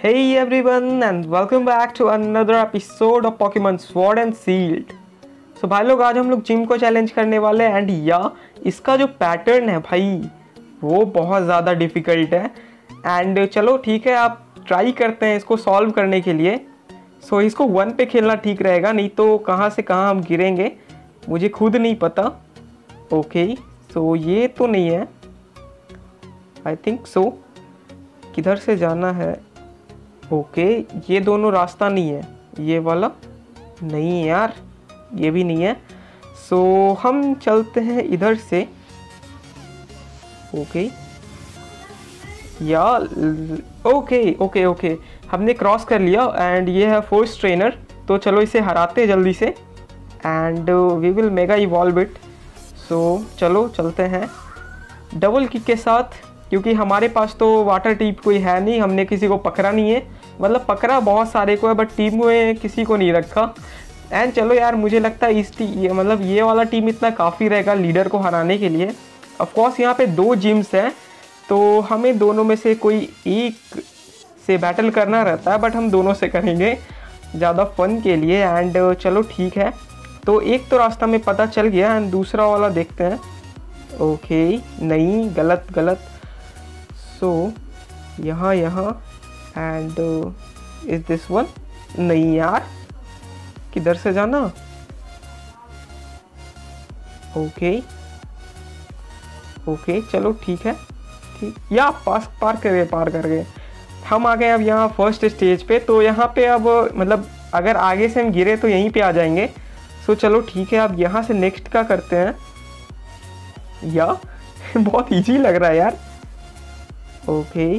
Hey everyone and welcome back to another episode of Pokemon Sword and Shield. So so, भाई लोग आज हम लोग जिम को चैलेंज करने वाले हैं एंड या इसका जो पैटर्न है भाई वो बहुत ज़्यादा डिफ़िकल्ट है। एंड चलो ठीक है आप ट्राई करते हैं इसको सॉल्व करने के लिए। सो so, इसको वन पे खेलना ठीक रहेगा नहीं तो कहाँ से कहाँ हम गिरेंगे मुझे खुद नहीं पता। ओके okay, सो so ये तो नहीं है। आई थिंक सो किधर से जाना है? ओके, ये दोनों रास्ता नहीं है। ये वाला नहीं यार, ये भी नहीं है। सो हम चलते हैं इधर से। Okay. Yeah, okay okay okay. हमने क्रॉस कर लिया एंड ये है फोर्स ट्रेनर तो चलो इसे हराते जल्दी से। And we will mega evolve it so चलो, चलते हैं। डबल किक के साथ, क्योंकि हमारे पास तो वाटर टीप कोई है नहीं, हमने किसी को पकड़ा नहीं है। मतलब पकड़ा बहुत सारे को है बट टीम में किसी को नहीं रखा। एंड चलो यार मुझे लगता है इस ये मतलब ये वाला टीम इतना काफ़ी रहेगा लीडर को हराने के लिए। ऑफकोर्स यहाँ पे दो जिम्स हैं तो हमें दोनों में से कोई एक से बैटल करना रहता है बट हम दोनों से करेंगे ज़्यादा फन के लिए। एंड चलो ठीक है। तो एक तो रास्ता में पता चल गया एंड दूसरा वाला देखते हैं। ओके नहीं गलत गलत। सो so, यहाँ यहाँ। एंड इज़ दिस वन नहीं यार। किधर से जाना? ओके ओके चलो ठीक है। ठीक। या, पास पार कर गए, पार कर गए। हम आ गए अब यहाँ फ़र्स्ट स्टेज पे। तो यहाँ पे अब मतलब अगर आगे से हम गिरे तो यहीं पे आ जाएँगे। सो चलो ठीक है, अब यहाँ से नेक्स्ट का करते हैं। या, बहुत इजी लग रहा है यार। ओके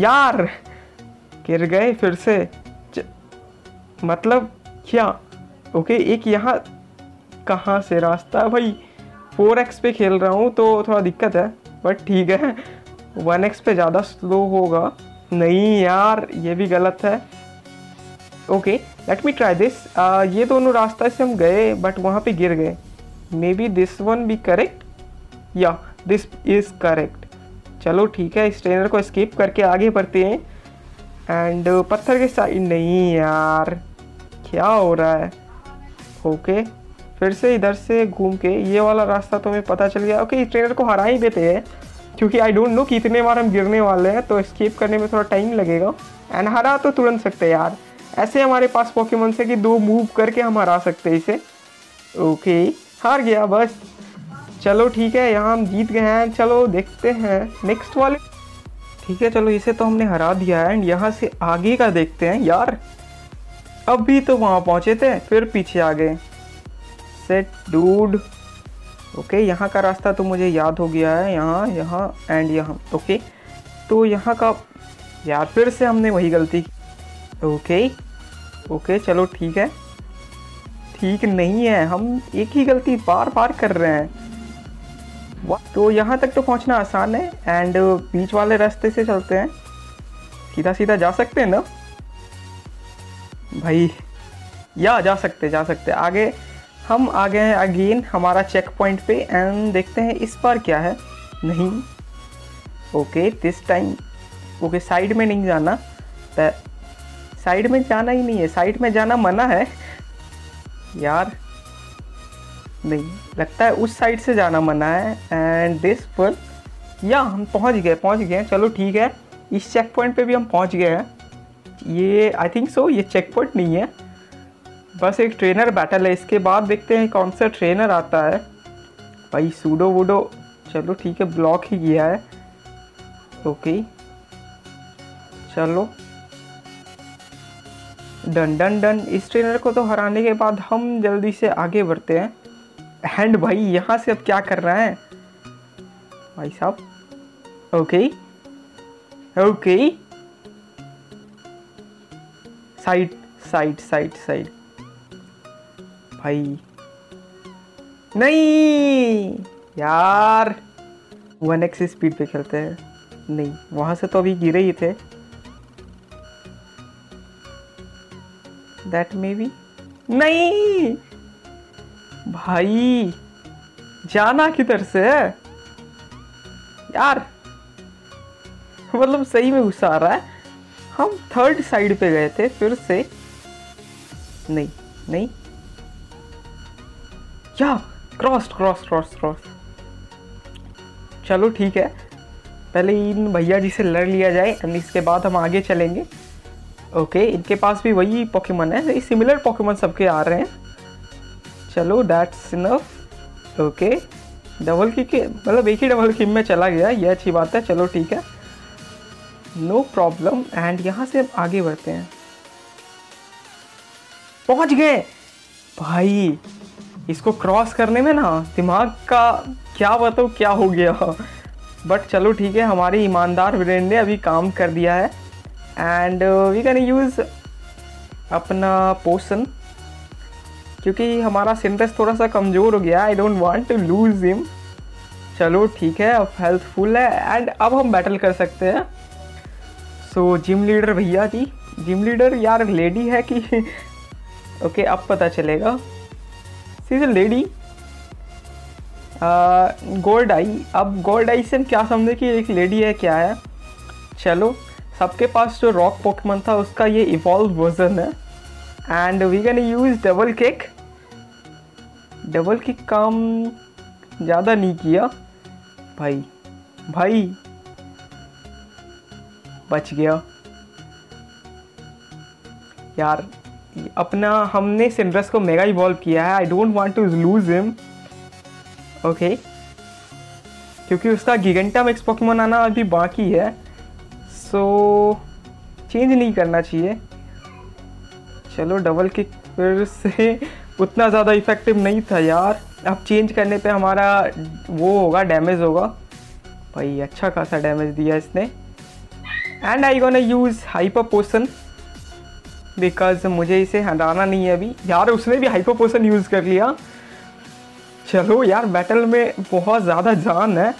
यार गिर गए फिर से। च... मतलब क्या? ओके एक यहाँ, कहाँ से रास्ता? भाई फोर एक्स पे खेल रहा हूँ तो थोड़ा दिक्कत है बट ठीक है। वन एक्स पे ज़्यादा स्लो होगा। नहीं यार, ये भी गलत है। Okay let me try this ये दोनों रास्ता से हम गए बट वहाँ पे गिर गए। Maybe this one be correct या दिस इज़ करेक्ट चलो, ठीक है, इस ट्रेनर को स्किप करके आगे बढ़ते हैं। एंड पत्थर के साइड नहीं यार। क्या हो रहा है? ओके फिर से इधर से घूम के ये वाला रास्ता तो हमें पता चल गया। ओके इस ट्रेनर को हरा ही देते हैं, क्योंकि आई डोंट नो कितने बार हम गिरने वाले हैं तो स्केप करने में थोड़ा टाइम लगेगा। एंड हरा तो तुरंत सकते हैं यार। ऐसे हमारे पास पॉकीमन से कि दो मूव करके हम हरा सकते हैं इसे। ओके हार गया बस। चलो ठीक है, यहाँ हम जीत गए हैं। चलो देखते हैं। नेक्स्ट वाले ठीक है, चलो इसे तो हमने हरा दिया है। एंड यहाँ से आगे का देखते हैं यार। अब भी तो वहाँ पहुँचे थे, फिर पीछे आ गए। सेट डूड ओके यहाँ का रास्ता तो मुझे याद हो गया है। यहाँ यहाँ एंड यहाँ। ओके तो यहाँ का यार, फिर से हमने वही गलती ओके ओके चलो ठीक है। ठीक नहीं है, हम एक ही गलती बार बार कर रहे हैं। तो यहाँ तक तो पहुँचना आसान है एंड बीच वाले रास्ते से चलते हैं। सीधा सीधा जा सकते हैं ना? भाई, या जा सकते जा सकते। आगे, हम आ गए हैं अगेन हमारा चेक पॉइंट पे एंड देखते हैं इस बार क्या है। नहीं। Okay this time okay side में नहीं जाना। साइड में जाना ही नहीं है। साइड में जाना मना है। यार नहीं, लगता है उस साइड से जाना मना है। एंड दिस पर या, हम पहुँच गए पहुँच गए चलो ठीक है, इस चेक पॉइंट पे भी हम पहुँच गए हैं। ये आई थिंक सो ये चेक पॉइंट नहीं है। बस एक ट्रेनर बैटल है। इसके बाद देखते हैं कौन सा ट्रेनर आता है। भाई सूडो वूडो चलो ठीक है ब्लॉक ही किया है। ओके। चलो। Done done done. इस ट्रेनर को तो हराने के बाद हम जल्दी से आगे बढ़ते हैं। एंड भाई, यहाँ से अब क्या कर रहा है? भाई साहब okay okay side side side side भाई, नहीं, यार वन एक्स स्पीड पे खेलते हैं। नहीं, वहाँ से तो अभी गिरे ही थे। दैट मे बी नहीं भाई, जाना किधर से यार मतलब सही में गुस्सा आ रहा है। हम थर्ड साइड पे गए थे, फिर से। नहीं नहीं। या क्रॉस क्रॉस क्रॉस क्रॉस चलो ठीक है। पहले इन भैया जी से लड़ लिया जाए एंड इसके बाद हम आगे चलेंगे। ओके इनके पास भी वही पॉकेमन है सिमिलर पॉकेमन सबके आ रहे हैं। चलो that's enough okay double kick मतलब एक ही डबल किक में चला गया, ये अच्छी बात है, चलो ठीक है. नो प्रॉब्लम एंड यहाँ से आगे बढ़ते हैं. पहुँच गए. भाई, इसको क्रॉस करने में ना दिमाग का क्या बताओ क्या हो गया. बट चलो ठीक है, हमारे ईमानदार ब्रेन ने अभी काम कर दिया है. एंड वी कैन यूज़ अपना पोसन क्योंकि हमारा सिंटेस थोड़ा सा कमज़ोर हो गया I don't want to lose him चलो ठीक है अब हेल्थफुल है एंड अब हम बैटल कर सकते हैं। सो जिम लीडर भैया जी जिम लीडर यार लेडी है कि ओके okay, अब पता चलेगा। She is lady gold eye अब गोल्ड आई से हम क्या समझे कि एक लेडी है क्या है? चलो सबके पास जो रॉक पोकेमन था उसका ये इवॉल्व वर्जन है। And we can use double kick double kick काम ज़्यादा नहीं किया। भाई भाई, बच गया। यार, अपना हमने सिंड्रस को मेगा इवॉल्व किया है। I don't want to lose him okay क्योंकि उसका गिगेंटा मिक्स पोकेमोन आना अभी बाकी है। सो चेंज नहीं करना चाहिए। चलो डबल किक फिर से। उतना ज़्यादा इफ़ेक्टिव नहीं था यार। अब चेंज करने पे हमारा वो होगा डैमेज होगा। भाई अच्छा खासा डैमेज दिया इसने। And I gonna use hyper poison because मुझे इसे हटाना नहीं है अभी। यार, उसने भी हाइपर पोसन यूज़ कर लिया। चलो यार बैटल में बहुत ज़्यादा जान है।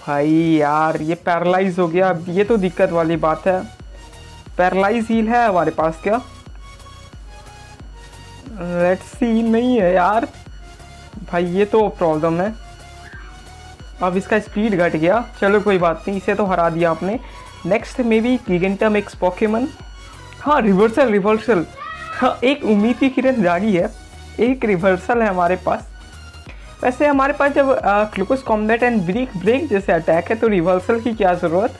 भाई यार, ये पैरालाइज हो गया। अब ये तो दिक्कत वाली बात है। पैरालाइज हील है हमारे पास क्या? लेट्स सी नहीं है यार। भाई, ये तो प्रॉब्लम है। अब इसका स्पीड घट गया। चलो, कोई बात नहीं, इसे तो हरा दिया आपने। Next may be Gigantamax Pokemon हाँ रिवर्सल रिवर्सल हाँ एक उम्मीद की किरण जागी है। एक रिवर्सल है हमारे पास। वैसे हमारे पास जब close combat and break break जैसे अटैक है तो रिवर्सल की क्या ज़रूरत?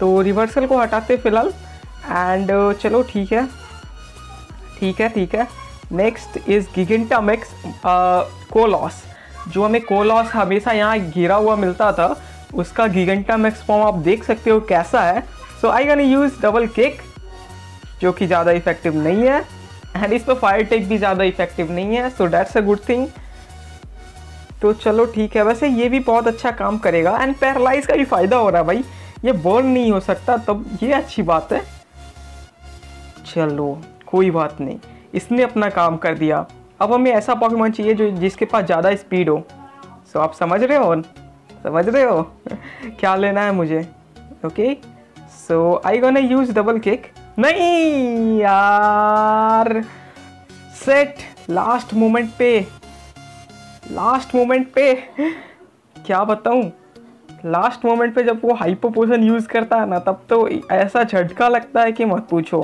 तो रिवर्सल को हटाते फ़िलहाल। एंड चलो, ठीक है। ठीक है ठीक है। नेक्स्ट इज़ गिगेंटा मिक्स कोलॉस जो हमें कोलॉस हमेशा यहाँ घिरा हुआ मिलता था, उसका गिगेंटा मिक्स फॉर्म आप देख सकते हो कैसा है। So I can use double kick जो कि ज़्यादा इफ़ेक्टिव नहीं है एंड इस पर फायर टेक भी ज़्यादा इफ़ेक्टिव नहीं है so that's a good thing तो चलो ठीक है, वैसे ये भी बहुत अच्छा काम करेगा एंड पैरालाइज का भी फ़ायदा हो रहा है भाई। ये बर्न नहीं हो सकता, तब ये अच्छी बात है। चलो। कोई बात नहीं। इसने अपना काम कर दिया। अब हमें ऐसा पॉकेमोन चाहिए जो जिसके पास ज़्यादा स्पीड हो। सो आप समझ रहे हो? समझ रहे हो? क्या लेना है मुझे? Okay so I gonna use double kick नहीं यार। सेट लास्ट मोमेंट पे। लास्ट मोमेंट पे। क्या बताऊँ? लास्ट मोमेंट पे जब वो हाइपो पोशन यूज़ करता है ना, तब तो ऐसा झटका लगता है कि मत पूछो।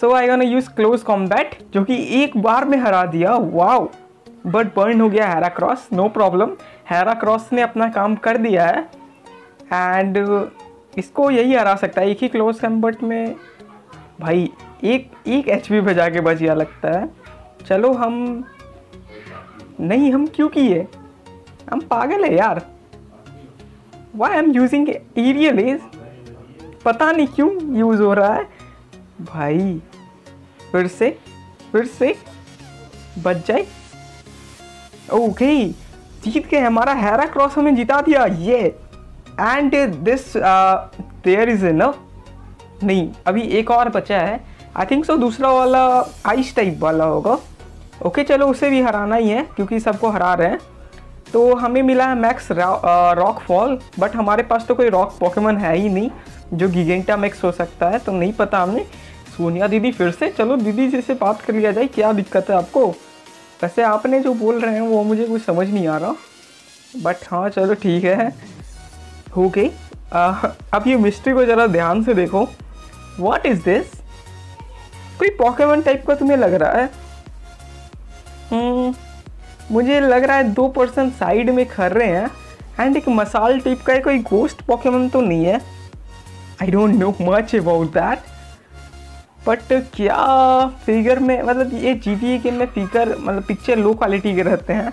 So I gonna use close combat जो कि एक बार में हरा दिया। वाओ बट बर्न हो गया Heracross no problem Heracross ने अपना काम कर दिया है। एंड इसको यही हरा सकता है, एक ही क्लोज कम्बट में। भाई, एक एक एच पी पे जाके बच गया लगता है। चलो हम, नहीं, हम क्यों किए? हम पागल है यार। Why am using aerial is पता नहीं क्यों यूज़ हो रहा है। भाई फिर से फिर से बच जाए। ओके जीत के हमारा हैरा क्रॉस हमें जिता दिया ये। And this there is enough नहीं अभी एक और बचा है। आई थिंक सो दूसरा वाला आइस टाइप वाला होगा। ओके okay, चलो उसे भी हराना ही है क्योंकि सबको हरा रहे हैं। तो हमें मिला है मैक्स रॉक फॉल बट हमारे पास तो कोई रॉक पॉकेमन है ही नहीं जो गिगेंटा मैक्स हो सकता है तो नहीं पता हमने। सोनिया दीदी फिर से चलो दीदी जी से बात कर लिया जाए क्या दिक्कत है आपको? वैसे आपने जो बोल रहे हैं वो मुझे कुछ समझ नहीं आ रहा। बट हाँ चलो ठीक है। हो गई अब ये मिस्ट्री को ज़रा ध्यान से देखो। वॉट इज़ दिस कोई पॉकेमन टाइप का तुम्हें लग रहा है? हम्म, मुझे लग रहा है दो पर्सन साइड में खड़ रहे हैं एंड एक मसाल टाइप का है कोई गोस्ट पॉकेमन तो नहीं है। I don't know much about that but क्या फिगर में मतलब ये जी टी गेम में फिगर मतलब पिक्चर लो क्वालिटी के रहते हैं।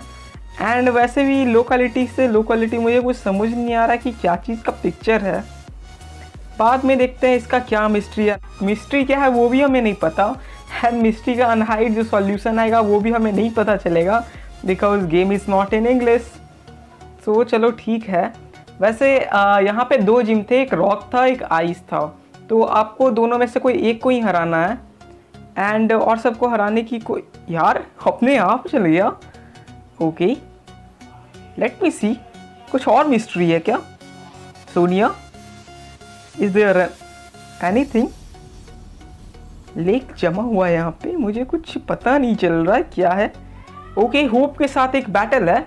एंड वैसे भी लो क्वालिटी से लो क्वालिटी मुझे कुछ समझ नहीं आ रहा कि क्या चीज़ का पिक्चर है। बाद में देखते हैं इसका क्या मिस्ट्री है। मिस्ट्री क्या है वो भी हमें नहीं पता। एंड मिस्ट्री का अनहाइड जो सॉल्यूशन आएगा वो भी हमें नहीं पता चलेगा। Because game is not in English so चलो ठीक है। वैसे यहाँ पे दो जिम थे, एक रॉक था, एक आइस था। तो आपको दोनों में से कोई एक को ही हराना है। एंड और सबको हराने की कोई यार अपने आप चल गया ओके लेट मी सी कुछ और मिस्ट्री है क्या? Sonia is there anything lake जमा हुआ है यहाँ पे मुझे कुछ पता नहीं चल रहा है क्या है। ओके okay, होप के साथ एक बैटल है।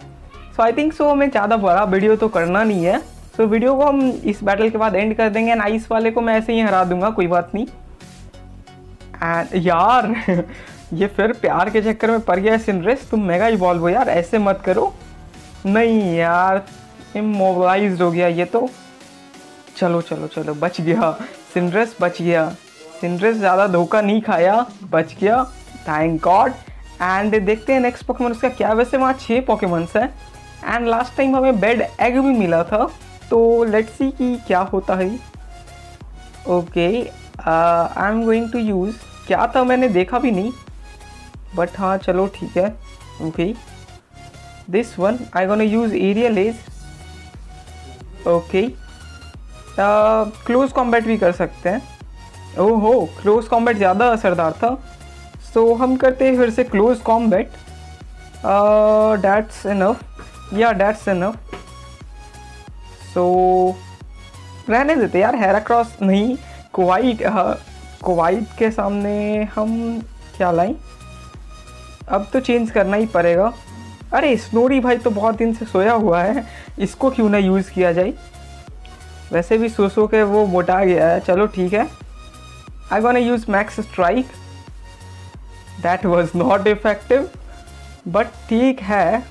सो आई थिंक सो हमें ज़्यादा बड़ा वीडियो तो करना नहीं है। सो so, वीडियो को हम इस बैटल के बाद एंड कर देंगे एंड आइस वाले को मैं ऐसे ही हरा दूँगा कोई बात नहीं। एंड यार ये फिर प्यार के चक्कर में पड़ गया सिनरेस तुम मेगा इवॉल्व हो यार ऐसे मत करो। नहीं यार इमोबलाइज हो गया ये तो। चलो चलो चलो बच गया। सिनरेस बच गया। सिनरेस ज़्यादा धोखा नहीं खाया बच गया। थैंक गॉड एंड देखते हैं नेक्स्ट पोकेमन उसका क्या वैसे वहाँ छः पोकेमन्स हैं। एंड लास्ट टाइम हमें बेड एग भी मिला था। तो लेट्स सी कि क्या होता है। Okay I am going to use क्या था मैंने देखा भी नहीं। बट हाँ चलो ठीक है। Okay this one I gonna use aerial ace okay close combat भी कर सकते हैं। ओहो क्लोज कॉम्बैट ज़्यादा असरदार था। सो so, हम करते हैं फिर से क्लोज कॉम्बैट डैट्स इनफ या डैट्स इनफ सो रहने देते यार हेरा क्रॉस नहीं कोवाइट कोवाइट के सामने हम क्या लाएँ? अब तो चेंज करना ही पड़ेगा। अरे स्नोरी भाई तो बहुत दिन से सोया हुआ है, इसको क्यों ना यूज़ किया जाए? वैसे भी सो सो के वो मोटा गया है। चलो ठीक है। I gonna use max strike that was not effective but ठीक है।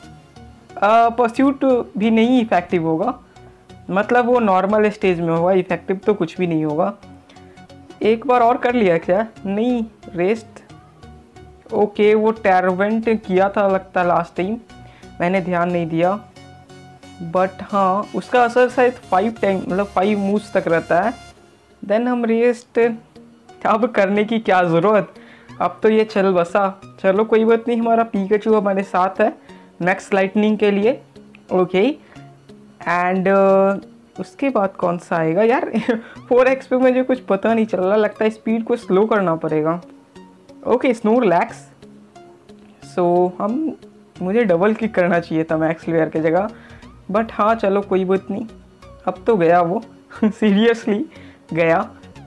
परस्यूट भी नहीं इफ़ेक्टिव होगा। मतलब वो नॉर्मल स्टेज में होगा इफ़ेक्टिव तो कुछ भी नहीं होगा। एक बार और कर लिया क्या? नहीं रेस्ट ओके वो टैरवेंट किया था लगता लास्ट टाइम मैंने ध्यान नहीं दिया। बट हाँ उसका असर शायद फाइव टाइम मतलब फाइव मूव्स तक रहता है। देन हम रेस्ट अब करने की क्या ज़रूरत? अब तो ये चल बसा। चलो, कोई बात नहीं, हमारा पीकचू हमारे साथ है। नेक्स्ट लाइटनिंग के लिए। ओके एंड uh, उसके बाद कौन सा आएगा? यार फोर एक्स पे मुझे कुछ पता नहीं चल रहा। लगता है स्पीड को स्लो करना पड़ेगा। ओके स्नो रिलैक्स सो हम मुझे डबल क्लिक करना चाहिए था मैक्स लेयर के जगह। बट हाँ चलो कोई बात नहीं। अब तो गया वो। सीरियसली गया।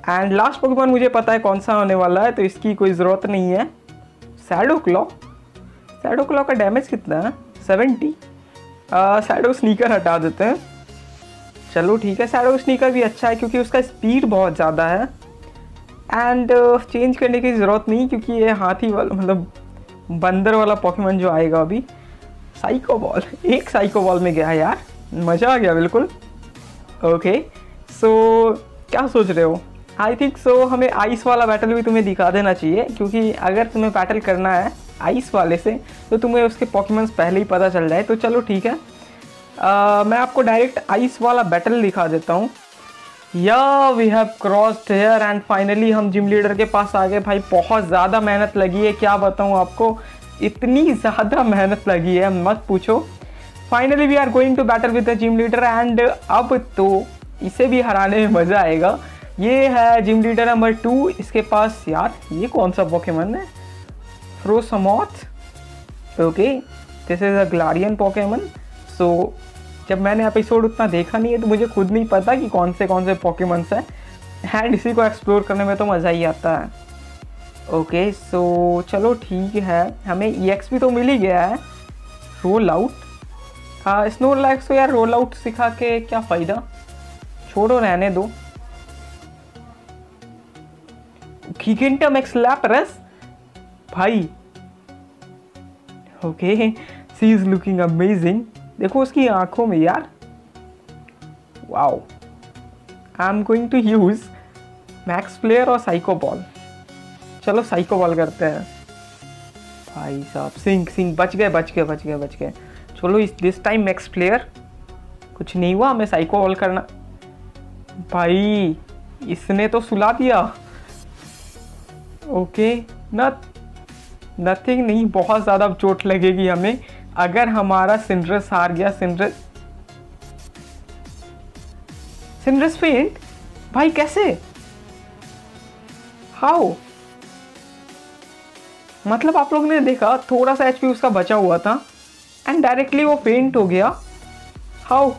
एंड लास्ट पोकेमॉन मुझे पता है कौन सा होने वाला है तो इसकी कोई ज़रूरत नहीं है। सैडो क्लॉ सैडो क्लॉ का डैमेज कितना है? सेवेंटी सैडो स्नीकर हटा देते हैं। चलो ठीक है सैडो स्नीकर भी अच्छा है क्योंकि उसका स्पीड बहुत ज़्यादा है। एंड चेंज करने की ज़रूरत नहीं, क्योंकि ये हाथी वाला मतलब बंदर वाला पॉकीमन जो आएगा अभी साइको बॉल एक साइको बॉल में गया यार, मज़ा आ गया बिल्कुल। ओके सो क्या सोच रहे हो? आई थिंक सो हमें आइस वाला बैटल भी तुम्हें दिखा देना चाहिए, क्योंकि अगर तुम्हें बैटल करना है आइस वाले से तो तुम्हें उसके पॉकीमेंट्स पहले ही पता चल जाए। तो चलो ठीक है। आ, मैं आपको डायरेक्ट आइस वाला बैटल दिखा देता हूँ। Yeah we have crossed here and finally हम जिम लीडर के पास आ गए। भाई बहुत ज़्यादा मेहनत लगी है क्या बताऊँ आपको? इतनी ज़्यादा मेहनत लगी है मत पूछो। Finally we are going to battle with the gym leader and अब तो इसे भी हराने में मज़ा आएगा। ये है जिम लीडर नंबर टू इसके पास यार ये कौन सा पोकेमन है? Frosmoth okay this is a Galarian Pokemon so जब मैंने एपिसोड उतना देखा नहीं है तो मुझे खुद नहीं पता कि कौन से कौन से पोकेमन्स हैं। एंड इसी को एक्सप्लोर करने में तो मज़ा ही आता है। ओके सो चलो ठीक है। हमें ई एक्स भी तो मिल ही गया है। रोल आउट हाँ स्नो रिलैक्स को यार रोल आउट सिखा के क्या फ़ायदा? छोड़ो रहने दो। Gigantum X Lapras? भाई okay she is looking amazing देखो उसकी आँखों में यार। Wow I am going to use max player और साइको बॉल चलो साइको बॉल करते हैं। भाई साहब सिंह सिंह बच गए बच गए बच गए बच गए। चलो इस दिस टाइम मैक्स प्लेयर कुछ नहीं हुआ, हमें साइको बॉल करना। भाई, इसने तो सुला दिया। ओके नथ नथिंग नहीं, बहुत ज़्यादा चोट लगेगी हमें। अगर हमारा सिंड्रस हार गया, सिंड्रस सिंड्रस फेंट भाई, कैसे? हाउ मतलब आप लोग ने देखा, थोड़ा सा एचपी उसका बचा हुआ था एंड डायरेक्टली वो फेंट हो गया। हाउ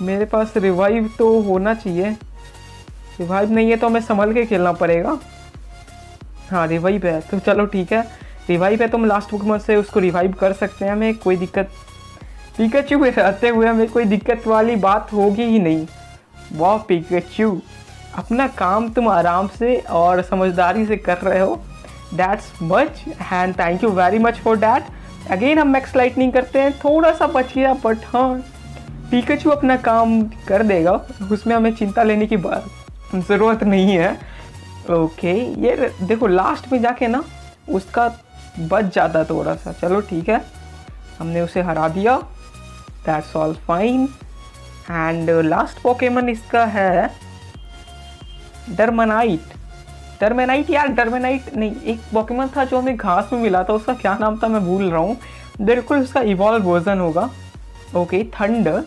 मेरे पास रिवाइव तो होना चाहिए। रिवाइव नहीं है तो हमें संभल के खेलना पड़ेगा। हाँ रिवाइव है। तो चलो ठीक है। रिवाइव है तो हम लास्ट बुक में से उसको रिवाइव कर सकते हैं। हमें कोई दिक्कत पिकाचू में रहते हुए हमें कोई दिक्कत वाली बात होगी ही नहीं। वाह पिकाचू अपना काम तुम आराम से और समझदारी से कर रहे हो। That's much and thank you very much for that again हम मैक्स लाइटनिंग करते हैं। थोड़ा सा बच गया बट हाँ पिकाचू अपना काम कर देगा। उसमें हमें चिंता लेने की ज़रूरत नहीं है। ओके ये देखो लास्ट में जाके ना, उसका बच जाता थोड़ा सा। चलो, ठीक है। हमने उसे हरा दिया। That's all fine and last Pokemon इसका है डरमनाइट डरमेनाइट यार डरमेनाइट नहीं, एक पोकेमन था जो हमें घास में मिला था, उसका क्या नाम था मैं भूल रहा हूँ। बिल्कुल उसका इवॉल्व वर्जन होगा। ओके थंडर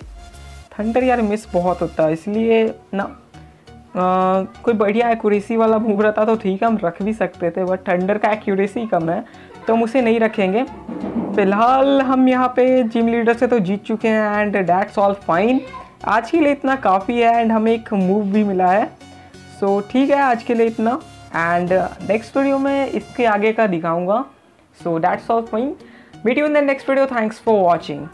थंडर यार मिस बहुत होता है, इसलिए ना कोई बढ़िया एक्यूरेसी वाला मूव रहता तो ठीक है हम रख भी सकते थे बट थंडर का एक्यूरेसी कम है तो हम उसे नहीं रखेंगे। फ़िलहाल हम यहाँ पे जिम लीडर से तो जीत चुके हैं एंड डैट्स ऑल फाइन आज के लिए इतना काफ़ी है एंड हमें एक मूव भी मिला है। सो so, ठीक है आज के लिए इतना एंड नेक्स्ट वीडियो में इसके आगे का दिखाऊँगा। So that's all fine meet you in the next video thanks for watching